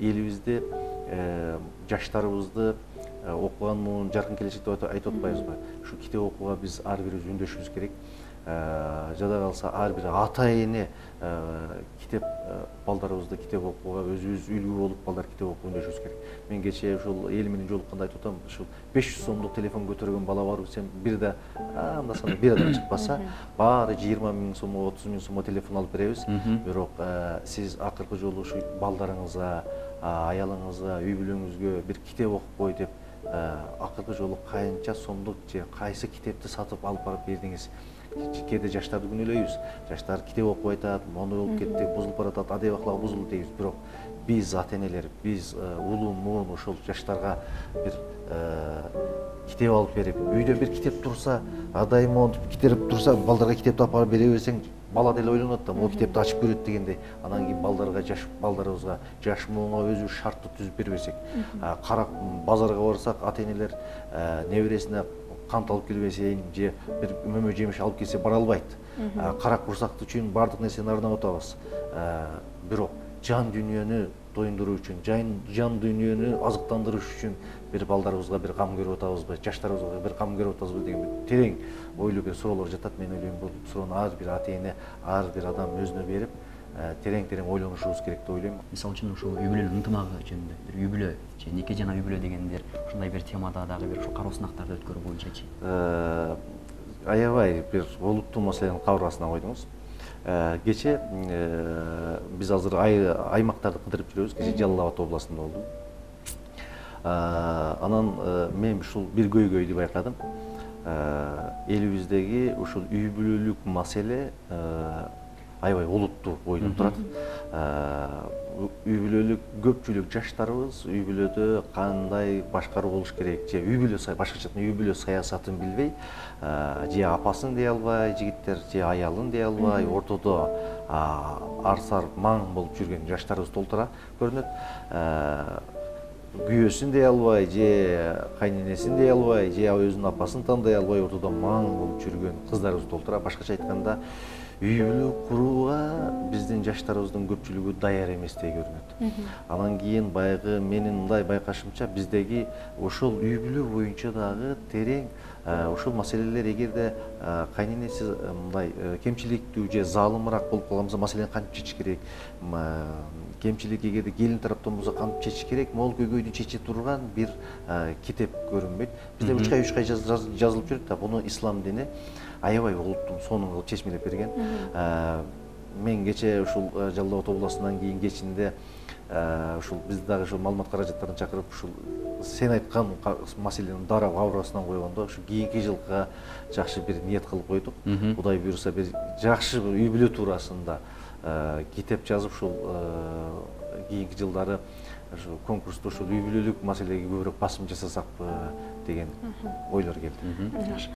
элибизде жаштарыбызды окуган муун жаркын келечек деп айтып атпайбызбы ушу китеп окууга биз ар бирибиз үндөшүбүз керек. Жада калса ар бир ата эне китеп балдарыбызды китеп окууга өзүбүз үлгү болуп балдар китеп окууга үндөшүбүз керек. Мен кечээ ушул эл менен жолукканда айтып атам ушул беш жүз сомдук телефон көтөргөн бала барбы десем бир да анда санда бир адам чыкпаса баары жыйырма миң сомго отуз миң сомго телефон алып беребиз. Бирок сиз акыркы жолу ушу балдарыңызга аялыңызга үй бүлөңүзгө бир китеп окуп кой деп акыркы жолу канча сомдук же кайсы китепти сатып алып барып бердиңиз кээде жаштарды күнөөлөйбүз жаштар китеп окубай атат моундай болуп кетти бузулуп баратат адеп акылак бузулду дейбиз бирок биз ата энелер биз улуу муун ошол жаштарга бир китеп алып берип үйдө бир китеп турса адай монтип китеп турса балдарга китепти алып барып бере берсең бала деле ойлонот да могу китепти ачып көрөт дегендей анан кийин балдарга жаш балдарыбызга жаш муунга өзүбүз шартты түзүп бере берсек карак базарга барсак ата энелер небересине кант алып келбесейин же бир мөмө жемиш алып келсе бара албайт. Карак курсак үчүн баардык нерсени арнап атабыз бирок жан дүйнөнү тоюндуруу үчүн жан дүйнөнү азыктандырыш үчүн бир балдарыбызга бир кам көрүп атабызбы жаштарыбызга бир кам көрүп атабызбы деген бир терең ойлуу бир суроолор жатат мен ойлойм бул суроону ар бир ата эне ар бир адам өзүнө берип терең терең ойлонушубуз керек деп ойлойм мисалы үчүн ушул үй бүлөнүн ынтымагы жөнүндө бир үй бүлө же нике жана үй бүлө дегендер ушундай бир темада дагы бир ушул кароо сынактарды өткөрүү боюнчачы аябай бир олуттуу маселени кабыр астына койдуңуз кечээ биз азыр аймактарды кыдырып жүрөбүз кечээ жалал абад областында болдум анан мен ушул бир көйгөйдү байкадым элибиздеги ушул үй бүлөлүк маселе аябай олуттуу бойдон турат. Үй бүлөлүк көпчүлүк жаштарыбыз үй бүлөдө кандай башкаруу болуш керек же үй бүлө башкача айтканда үй бүлө саясатын билбей же апасын дей албай жигиттер же аялын дей албай ортодо ар сар маң болуп жүргөн жаштарыбыз толтура көрүнөт. Күйөөсүн дей албай же кайненесин дей албай же өзүнүн апасын тандой албай ортодо маң болуп жүргөн кыздарыбыз толтура. Башкача айтканда үй бүлө курууга биздин жаштарыбыздын көпчүлүгү даяр эместей көрүнөт анан кийин баягы менин мындай байкашымча биздеги ошол үй бүлө боюнча дагы терең ушул маселелер эгерде кайненеси мындай кемчиликтүү же заалымыраак болуп калган болсо маселени кантип чечиш керек? Кемчилик эгерде келин тараптан болсо кантип чечиш керек? Могул көйгөйдү чече турган бир китеп көрүнбөйт. Бизде үч ай үч ай жазылып жүрөт да буну ислам дини аябай олуттуу сонун кылып чечмелеп берген. Мен кечээ ушул жалал абад областынан кийин кечинде ушул биз дагы ушул маалымат каражаттарын чакырып ушул сен айткан маселени дароо кабыр астына койгондо ушу кийинки жылга жакшы бир ниет кылып койдук. Кудай буюрса бир жакшы бир үй бүлө туурасында китеп жазып ушул кийинки жылдары ушу конкурста ушул үй бүлөлүк маселеге көбүрөөк басым жасасакпы деген ойлор келди.